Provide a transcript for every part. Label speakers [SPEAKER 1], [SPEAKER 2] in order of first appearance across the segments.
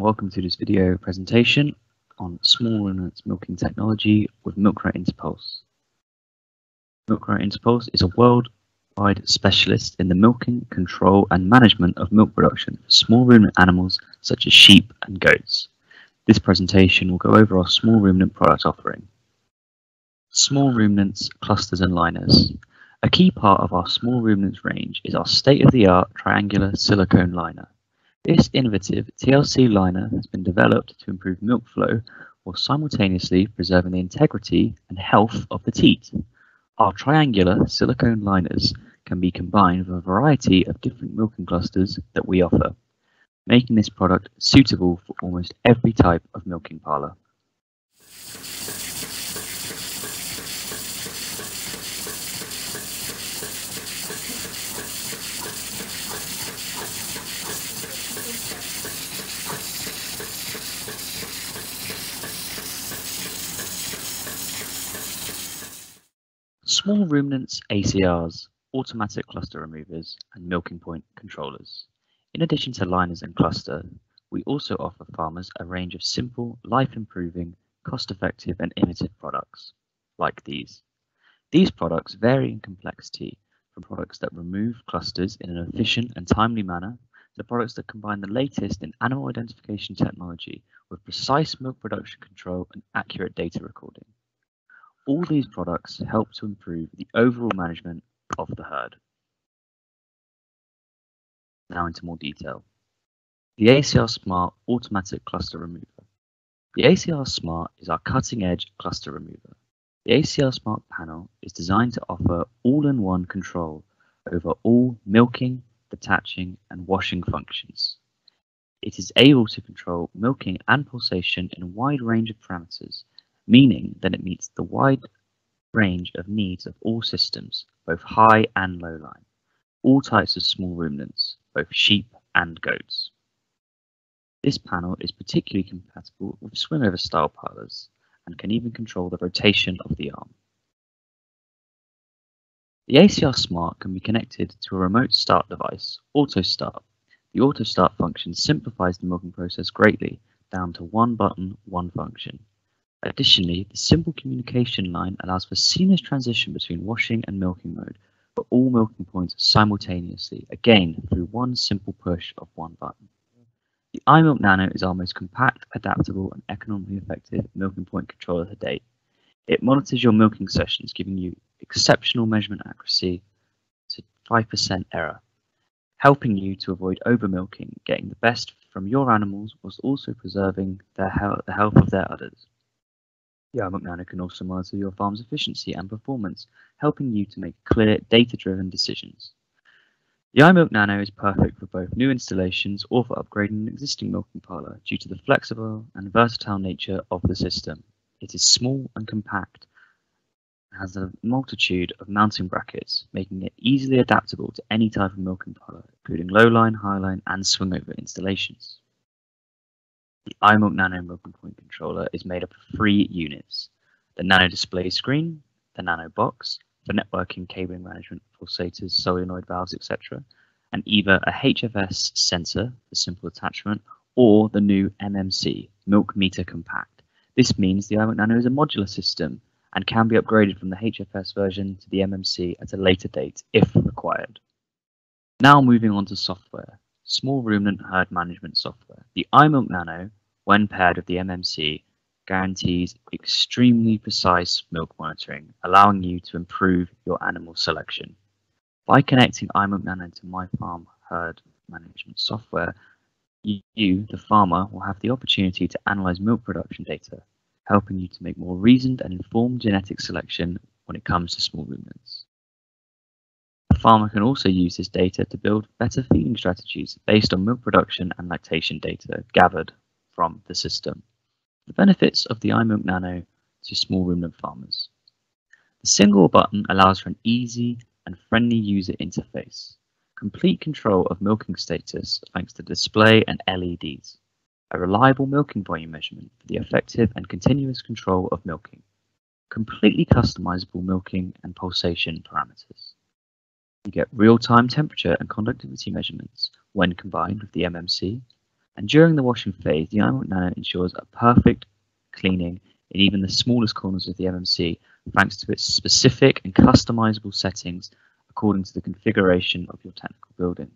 [SPEAKER 1] welcome to this video presentation on small ruminants milking technology with Milkrite InterPuls. Milkrite InterPuls is a worldwide specialist in the milking, control and management of milk production for small ruminant animals such as sheep and goats. This presentation will go over our small ruminant product offering. Small ruminants, clusters and liners. A key part of our small ruminants range is our state-of-the-art triangular silicone liner. This innovative TLC liner has been developed to improve milk flow while simultaneously preserving the integrity and health of the teat. Our triangular silicone liners can be combined with a variety of different milking clusters that we offer, making this product suitable for almost every type of milking parlour. Small ruminants ACRs, automatic cluster removers, and milking point controllers. In addition to liners and cluster, we also offer farmers a range of simple, life-improving, cost-effective and innovative products, like these. These products vary in complexity from products that remove clusters in an efficient and timely manner to products that combine the latest in animal identification technology with precise milk production control and accurate data recording. All these products help to improve the overall management of the herd. Now into more detail. The ACR Smart Automatic Cluster Remover. The ACR Smart is our cutting edge cluster remover. The ACR Smart panel is designed to offer all-in-one control over all milking, detaching and washing functions. It is able to control milking and pulsation in a wide range of parameters meaning that it meets the wide range of needs of all systems, both high and low line, all types of small ruminants, both sheep and goats. This panel is particularly compatible with swingover style parlours and can even control the rotation of the arm. The ACR Smart can be connected to a remote start device, Auto Start. The Auto Start function simplifies the milking process greatly, down to one button, one function. Additionally, the simple communication line allows for seamless transition between washing and milking mode for all milking points simultaneously, again through one simple push of one button. The iMilk Nano is our most compact, adaptable and economically effective milking point controller to date. It monitors your milking sessions, giving you exceptional measurement accuracy to 5% error, helping you to avoid overmilking, getting the best from your animals whilst also preserving the health of their udders. Nano can also monitor your farm's efficiency and performance, helping you to make clear, data-driven decisions. The iMilk Nano is perfect for both new installations or for upgrading an existing milking parlour due to the flexible and versatile nature of the system. It is small and compact, has a multitude of mounting brackets, making it easily adaptable to any type of milking parlour, including low-line, high-line and swing-over installations. The iMilk Nano Milking Point controller is made up of three units. The Nano display screen, the Nano box, for networking, cabling management, pulsators, solenoid valves, etc. And either a HFS sensor for simple attachment or the new MMC, Milk Meter Compact. This means the iMilk Nano is a modular system and can be upgraded from the HFS version to the MMC at a later date if required. Now moving on to software. Small ruminant herd management software. The iMilk Nano when paired with the MMC, guarantees extremely precise milk monitoring, allowing you to improve your animal selection. By connecting iMilk Nano to My Farm herd management software, you, the farmer, will have the opportunity to analyze milk production data, helping you to make more reasoned and informed genetic selection when it comes to small ruminants. The farmer can also use this data to build better feeding strategies based on milk production and lactation data gathered from the system. The benefits of the iMilk Nano to small ruminant farmers. The single button allows for an easy and friendly user interface. Complete control of milking status thanks to display and LEDs. A reliable milking volume measurement for the effective and continuous control of milking. Completely customizable milking and pulsation parameters. You get real-time temperature and conductivity measurements when combined with the MMC And during the washing phase, the iMilk Nano ensures a perfect cleaning in even the smallest corners of the MMC thanks to its specific and customizable settings according to the configuration of your technical building.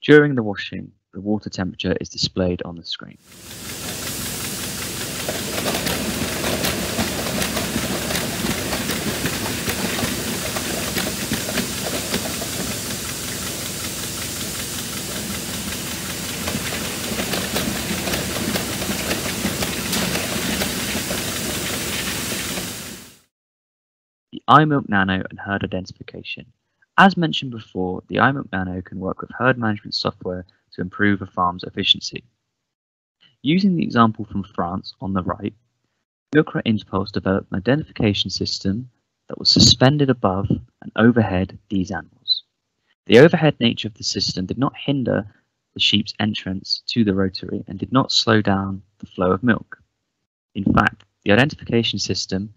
[SPEAKER 1] During the washing, the water temperature is displayed on the screen. The iMilk Nano and herd identification. As mentioned before, the iMilk Nano can work with herd management software to improve a farm's efficiency. Using the example from France on the right, Milkrite InterPuls developed an identification system that was suspended above and overhead these animals. The overhead nature of the system did not hinder the sheep's entrance to the rotary and did not slow down the flow of milk. In fact, the identification system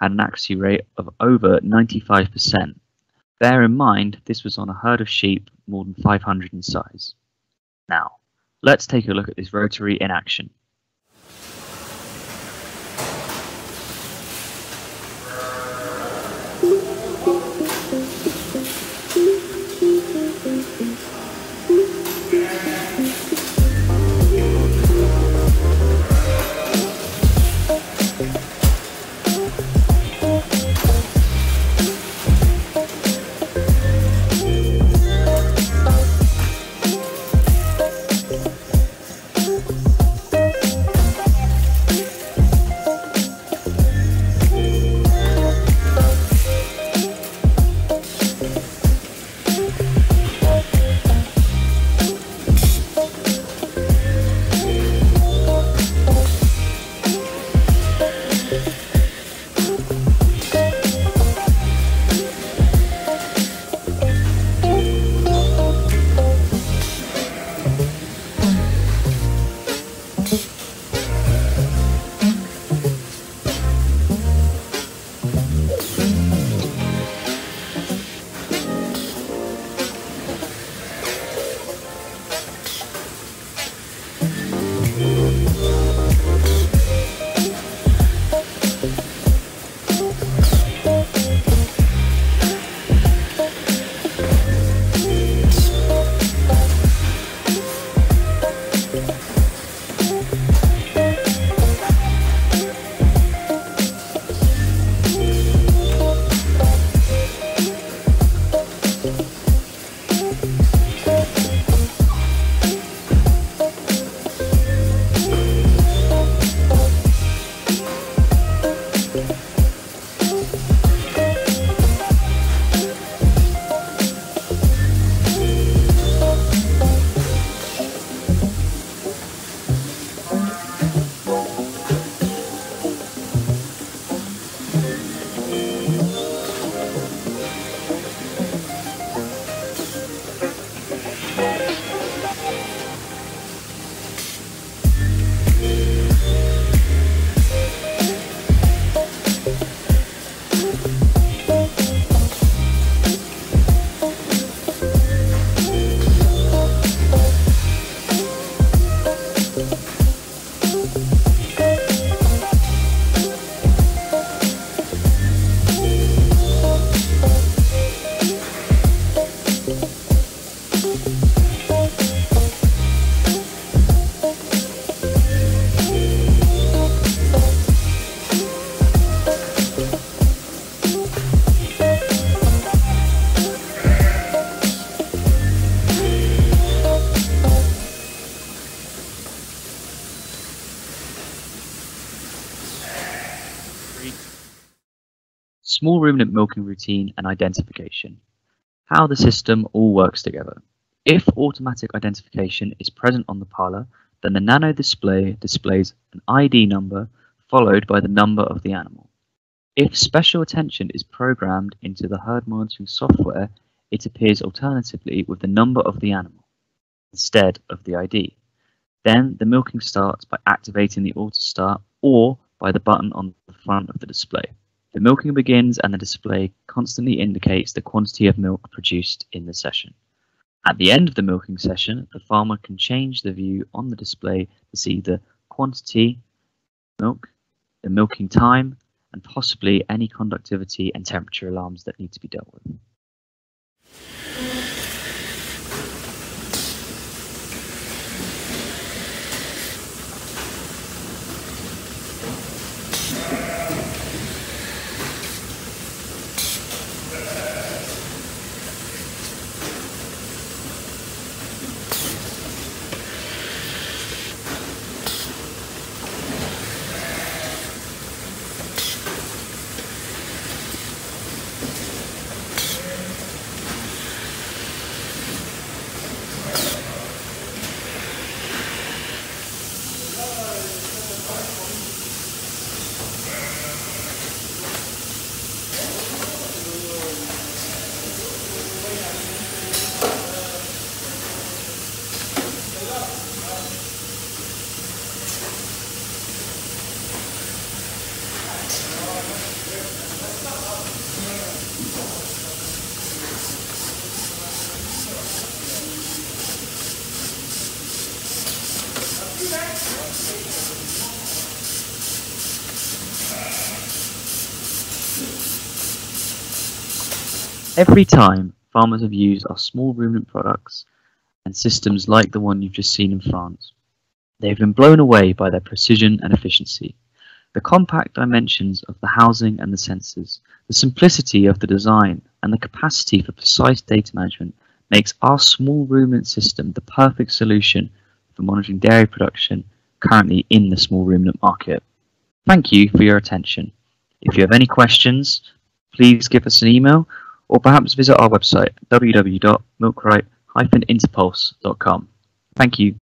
[SPEAKER 1] had an accuracy rate of over 95%. Bear in mind, this was on a herd of sheep more than 500 in size. Now, let's take a look at this rotary in action. Small ruminant milking routine and identification. How the system all works together. If automatic identification is present on the parlor, then the nano display displays an ID number followed by the number of the animal. If special attention is programmed into the herd monitoring software, it appears alternatively with the number of the animal instead of the ID. Then the milking starts by activating the auto start or by the button on the front of the display. The milking begins and the display constantly indicates the quantity of milk produced in the session. At the end of the milking session, the farmer can change the view on the display to see the quantity, milk, the milking time, and possibly any conductivity and temperature alarms that need to be dealt with. Every time farmers have used our small ruminant products and systems like the one you've just seen in France, they've been blown away by their precision and efficiency. The compact dimensions of the housing and the sensors, the simplicity of the design, and the capacity for precise data management makes our small ruminant system the perfect solution for monitoring dairy production currently in the small ruminant market. Thank you for your attention. If you have any questions, please give us an email or perhaps visit our website www.milkrite-interpuls.com. Thank you.